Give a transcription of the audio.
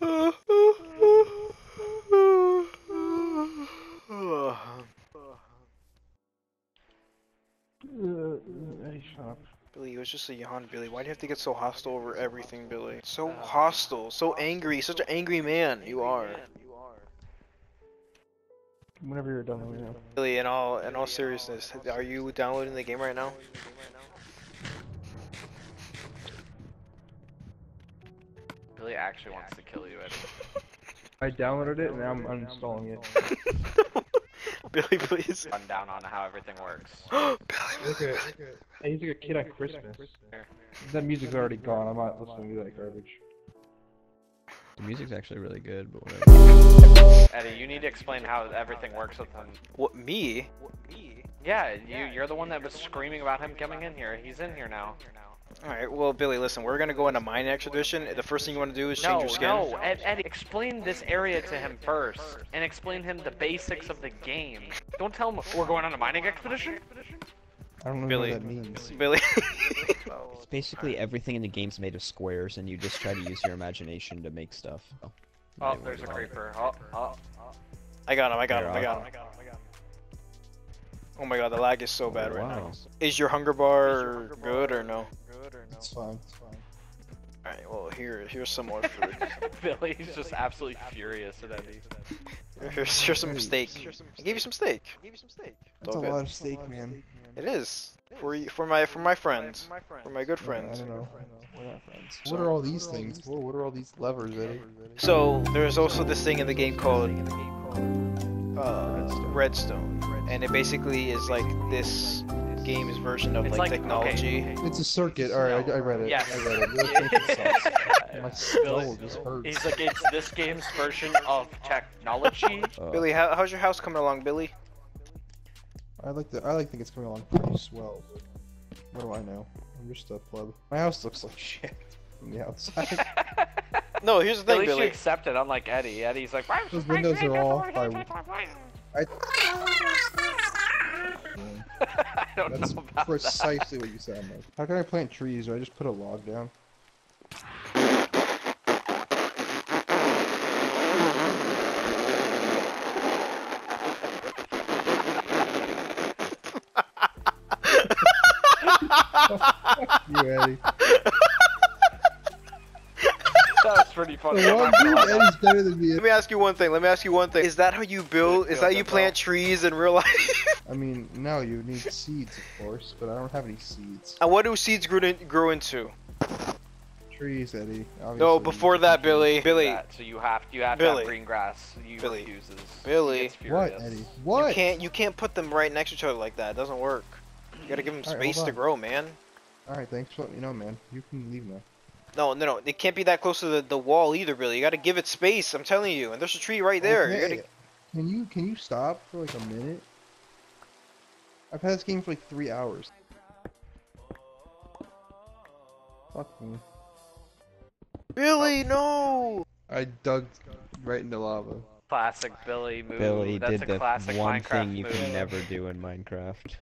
Hey, shut up. Billy, it was just a yawn, Billy. Why do you have to get so hostile over everything, Billy? So hostile, so angry, such an angry man you are. Whenever you're done, let me know. Billy, in all in all seriousness, are you downloading the game right now? Billy actually wants to kill you, Eddie. I downloaded it and now I'm uninstalling it. Billy, please. Run down on how everything works. Billy, Look at, hey, he's like a kid on Christmas. That music's already gone. I'm not listening to that garbage. The music's actually really good, but whatever. Eddie, you need to explain how everything works with him. What me? Yeah, you, you're the one that was screaming about him coming in here. He's in here now. Alright, well, Billy, listen, we're gonna go on a mine expedition. The first thing you want to do is change No, your skin. no, Ed, Eddie, explain this area to him first, and explain him the basics of the game. Don't tell him we're going on a mining expedition. I don't know Billy. what that means. Billy. It's basically everything in the game's made of squares, and you just try to use your imagination to make stuff. Oh, Oh, there's a creeper. Oh, oh, oh. I got him, I got Here, him, I got him, I'll- him. Oh my god, the lag is so bad Oh, right now. wow. Is your hunger bar good or no? It's fine. It's fine. Alright, well, here, here's some more food. Billy's just absolutely furious at Eddie. Here's, here's some steak. I gave you some steak. It's That's all a lot of steak, man. It is for y- for my for my friends, for my good I don't know. We're not friends. What are all these things? Whoa, what are all these levers, Eddie? So there's also this thing in the game called uh, Redstone, and it basically is like this game's version of It's like, like- technology. It's a circuit. Alright, I, I read it. Yes. I read it. Your. My skull just hurts. He's like, it's this game's version of technology. Uh, Billy, how, how's your house coming along, Billy? I like the. I like think it's coming along pretty swell. What do I know? I'm just a pleb. My house looks like shit from the outside. No, here's the At thing, least you Billy. accept it, unlike Eddie. Eddie's like, "Why Those windows are all by. I, I don't that's know about that. precisely what you sound like. How can I plant trees? Do I just put a log down? you Eddie. That was pretty funny. One dude, lie. Better than me. Let me ask you one thing. Let me ask you one thing. Is that how you build? Is that how you plant trees in real life? I mean, no, you need seeds, of course, but I don't have any seeds. and what do seeds grow, in, grow into? Trees, Eddie. No, before that, Billy. Billy, That, so you have you have to Billy. have green grass. You Billy. refuses. Billy. He gets What, you can't you can't put them right next to each other like that. It doesn't work. You gotta give them Alright, space hold to grow, man. Alright, thanks for letting me know, man. You can leave now. No, no, no. It can't be that close to the, the wall either, Billy. You gotta give it space. I'm telling you. And there's a tree right there. You gotta. Can you can you stop for like a minute? I've had this game for like three hours. Fuck me. Billy, oh. no. I dug right into lava. Classic Billy move. Billy That's did a the classic one Minecraft thing you move. can never do in Minecraft.